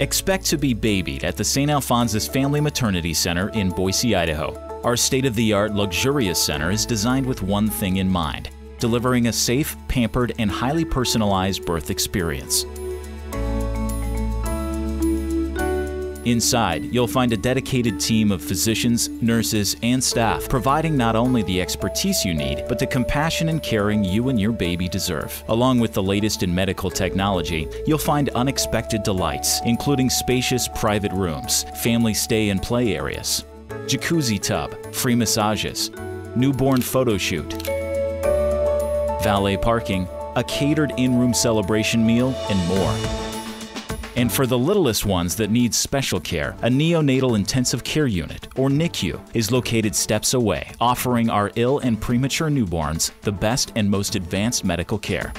Expect to be babied at the St. Alphonsus Family Maternity Center in Boise, Idaho. Our state of the art, luxurious center is designed with one thing in mind delivering a safe, pampered, and highly personalized birth experience. Inside, you'll find a dedicated team of physicians, nurses, and staff providing not only the expertise you need, but the compassion and caring you and your baby deserve. Along with the latest in medical technology, you'll find unexpected delights, including spacious private rooms, family stay and play areas, jacuzzi tub, free massages, newborn photo shoot, valet parking, a catered in-room celebration meal, and more. And for the littlest ones that need special care, a neonatal intensive care unit, or NICU, is located steps away, offering our ill and premature newborns the best and most advanced medical care.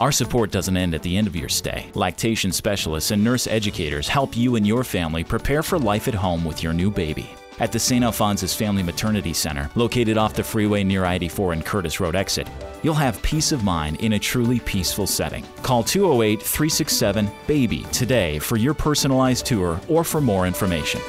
Our support doesn't end at the end of your stay. Lactation specialists and nurse educators help you and your family prepare for life at home with your new baby. At the St. Alphonsus Family Maternity Center, located off the freeway near I 84 and Curtis Road exit, you'll have peace of mind in a truly peaceful setting. Call 208 367 BABY today for your personalized tour or for more information.